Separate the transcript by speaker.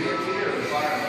Speaker 1: your, your environment.